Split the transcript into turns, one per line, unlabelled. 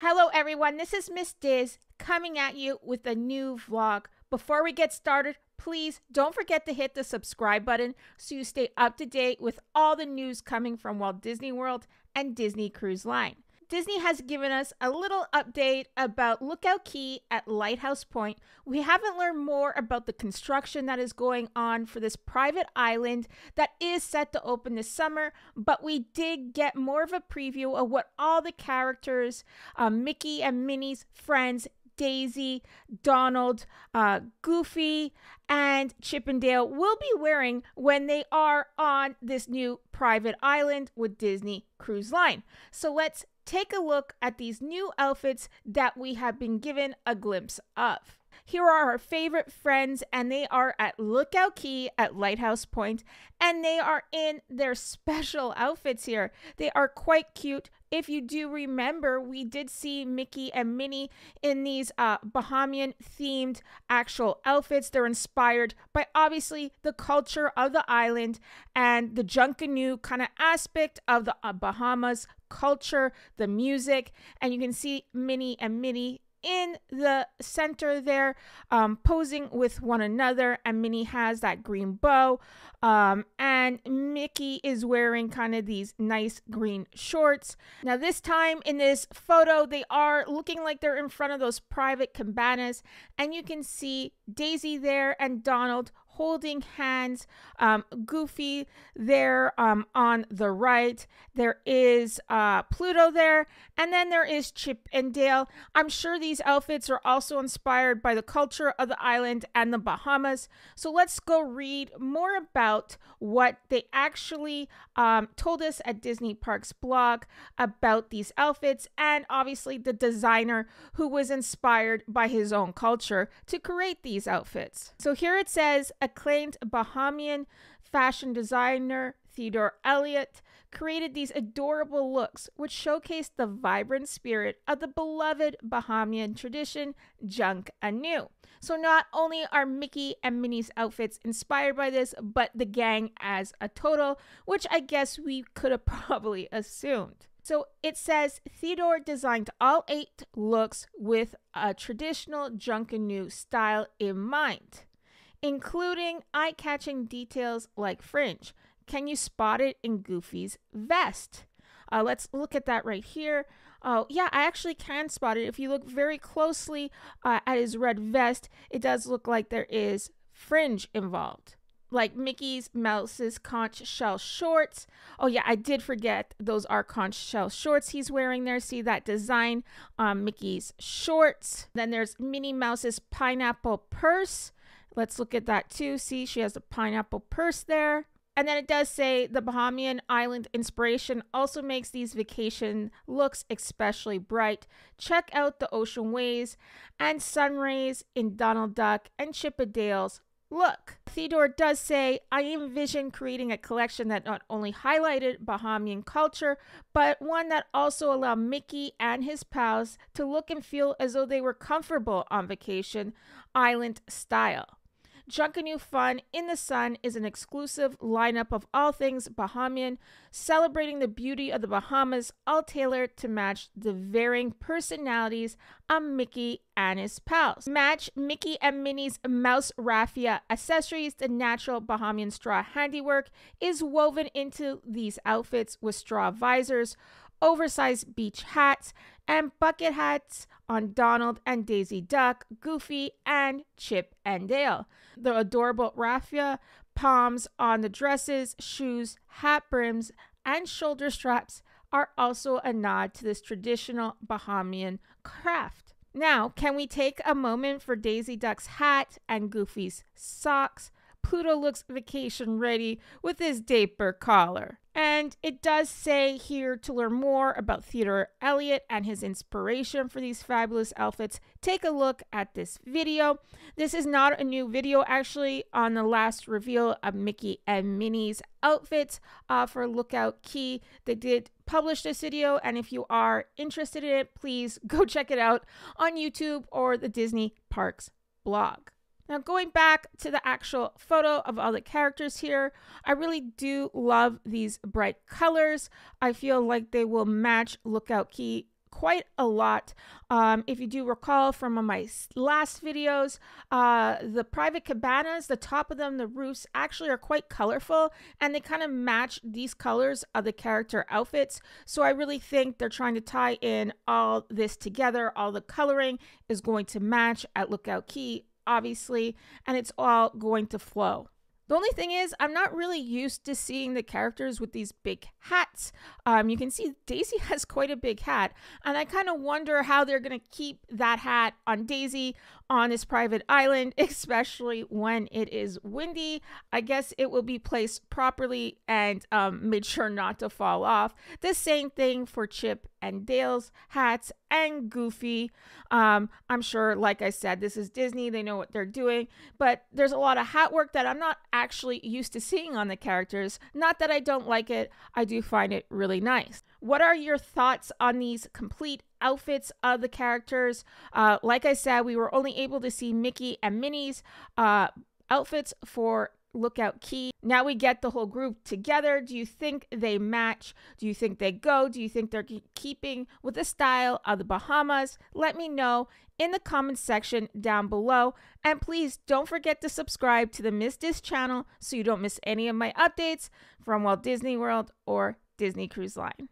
Hello, everyone. This is Miss Dis coming at you with a new vlog. Before we get started, please don't forget to hit the subscribe button so you stay up to date with all the news coming from Walt Disney World and Disney Cruise Line. Disney has given us a little update about Lookout Cay at Lighthouse Point. We haven't learned more about the construction that is going on for this private island that is set to open this summer, but we did get more of a preview of what all the characters, uh, Mickey and Minnie's friends, Daisy, Donald, uh, Goofy, and Chip 'n Dale will be wearing when they are on this new private island with Disney Cruise Line. So let's take a look at these new outfits that we have been given a glimpse of. Here are our favorite friends, and they are at Lookout Cay at Lighthouse Point, and they are in their special outfits here. They are quite cute. If you do remember, we did see Mickey and Minnie in these uh, Bahamian themed actual outfits. They're inspired by obviously the culture of the island and the Junkanoo kind of aspect of the uh, Bahamas culture, the music, and you can see Minnie and Minnie in the center there, um, posing with one another. And Minnie has that green bow. Um, and Mickey is wearing kind of these nice green shorts. Now, this time in this photo, they are looking like they're in front of those private cabanas. And you can see Daisy there and Donald holding hands. Um, Goofy there um, on the right. There is uh, Pluto there. And then there is Chip and Dale. I'm sure these outfits are also inspired by the culture of the island and the Bahamas. So let's go read more about what they actually um, told us at Disney Parks blog about these outfits and obviously the designer who was inspired by his own culture to create these outfits. So here it says, acclaimed Bahamian fashion designer Theodore Elliott created these adorable looks, which showcased the vibrant spirit of the beloved Bahamian tradition, Junkanoo. So, not only are Mickey and Minnie's outfits inspired by this, but the gang as a total, which I guess we could have probably assumed. So it says Theodore designed all eight looks with a traditional Junkanoo style in mind including eye catching details like fringe. Can you spot it in Goofy's vest? Uh, let's look at that right here. Oh, yeah, I actually can spot it. If you look very closely uh, at his red vest, it does look like there is fringe involved. Like Mickey's Mouse's conch shell shorts. Oh, yeah, I did forget. Those are conch shell shorts he's wearing there. See that design on Mickey's shorts. Then there's Minnie Mouse's pineapple purse. Let's look at that too. See, she has a pineapple purse there. And then it does say the Bahamian island inspiration also makes these vacation looks especially bright. Check out the ocean waves and sun rays in Donald Duck and Chip 'n Dale's look. Theodore does say, I envision creating a collection that not only highlighted Bahamian culture, but one that also allowed Mickey and his pals to look and feel as though they were comfortable on vacation, island style. Junkanoo Fun in the Sun is an exclusive lineup of all things Bahamian, celebrating the beauty of the Bahamas, all tailored to match the varying personalities of Mickey and his pals. Match Mickey and Minnie's mouse raffia accessories. The natural Bahamian straw handiwork is woven into these outfits with straw visors, oversized beach hats, and bucket hats on Donald and Daisy Duck, Goofy, and Chip and Dale. The adorable raffia palms on the dresses, shoes, hat brims, and shoulder straps are also a nod to this traditional Bahamian craft. Now, can we take a moment for Daisy Duck's hat and Goofy's socks? Pluto looks vacation ready with his Dapper collar. And it does say here to learn more about Theodore Elliott and his inspiration for these fabulous outfits, take a look at this video. This is not a new video, actually, on the last reveal of Mickey and Minnie's outfits uh, for Lookout Cay. They did publish this video, and if you are interested in it, please go check it out on YouTube or the Disney Parks blog. Now, going back to the actual photo of all the characters here, I really do love these bright colors. I feel like they will match Lookout Cay quite a lot. Um, if you do recall from my last videos, uh, the private cabanas, the top of them, the roofs actually are quite colorful and they kind of match these colors of the character outfits. So I really think they're trying to tie in all this together. All the coloring is going to match at Lookout Cay, obviously, and it's all going to flow. The only thing is, I'm not really used to seeing the characters with these big hats. Um, you can see Daisy has quite a big hat, and I kind of wonder how they're going to keep that hat on Daisy on this private island, especially when it is windy. I guess it will be placed properly and um, made sure not to fall off. The same thing for Chip and Dale's hats and Goofy. Um, I'm sure, like I said, this is Disney. They know what they're doing, but there's a lot of hat work that I'm not actually used to seeing on the characters. Not that I don't like it, I do find it really nice. What are your thoughts on these complete outfits of the characters? Uh, like I said, we were only able to see Mickey and Minnie's uh, outfits for Lookout Cay. Now we get the whole group together. Do you think they match? Do you think they go? Do you think they're keeping with the style of the Bahamas? Let me know in the comments section down below. And please don't forget to subscribe to the Miss Dis channel so you don't miss any of my updates from Walt Disney World or Disney Cruise Line.